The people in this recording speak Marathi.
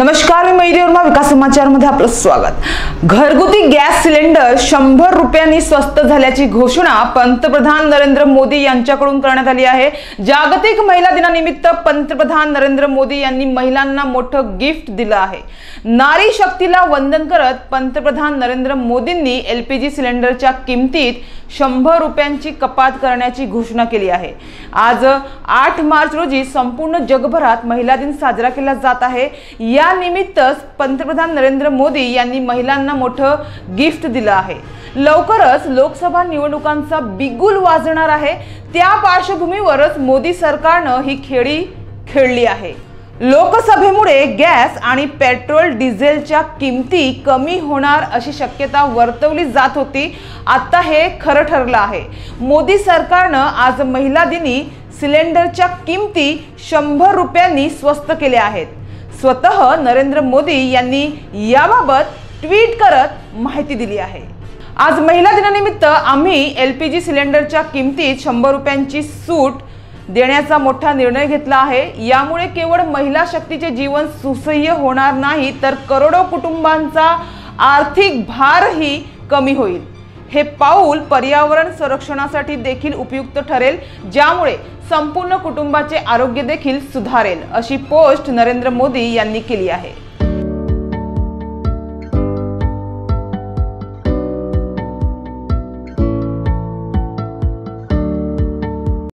नमस्कार मी मयुरी वर्मा विकास समाचारमध्ये आपलं स्वागत. घरगुती गॅस सिलेंडर शंभर रुपयांनी स्वस्त झाल्याची घोषणा पंतप्रधान नरेंद्र मोदी यांच्याकडून करण्यात आली आहे. जागतिक महिला दिनानिमित्त पंतप्रधान नरेंद्र मोदी यांनी महिलांना मोठं गिफ्ट दिलं आहे. नारी शक्तीला वंदन करत पंतप्रधान नरेंद्र मोदींनी एलपीजी सिलेंडरच्या किमतीत शंभर रुपयांची कपात करण्याची घोषणा केली आहे. आज आठ मार्च रोजी संपूर्ण जगभरात महिला दिन साजरा केला जात आहे. या निमित्तच पंतप्रधान नरेंद्र मोदी यांनी महिलांना मोठं गिफ्ट दिलं आहे. लवकरच लोकसभा निवडणुकांचा बिगुल वाजणार आहे. त्या पार्श्वभूमीवरच मोदी सरकारनं ही खेळी खेळली आहे. लोकसभेमुळे गॅस आणि पेट्रोल डिझेलच्या किमती कमी होणार अशी शक्यता वर्तवली जात होती. आता हे खरं ठरलं आहे. मोदी सरकारनं आज महिला दिनी सिलेंडरच्या किमती शंभर रुपयांनी स्वस्त केल्या आहेत. स्वतः नरेंद्र मोदी यांनी याबाबत ट्विट करत माहिती दिली आहे. आज महिला दिनानिमित्त आम्ही एल पी जी सिलेंडरच्या किमतीत शंभर रुपयांची सूट देण्याचा मोठा निर्णय घेतला आहे. यामुळे केवळ महिला शक्तीचे जीवन सुसह्य होणार नाही तर करोडो कुटुंबांचा आर्थिक भारही कमी होईल. हे पाऊल पर्यावरण संरक्षणासाठी देखील उपयुक्त ठरेल ज्यामुळे संपूर्ण कुटुंबाचे आरोग्य देखील सुधारेल अशी पोस्ट नरेंद्र मोदी यांनी केली आहे.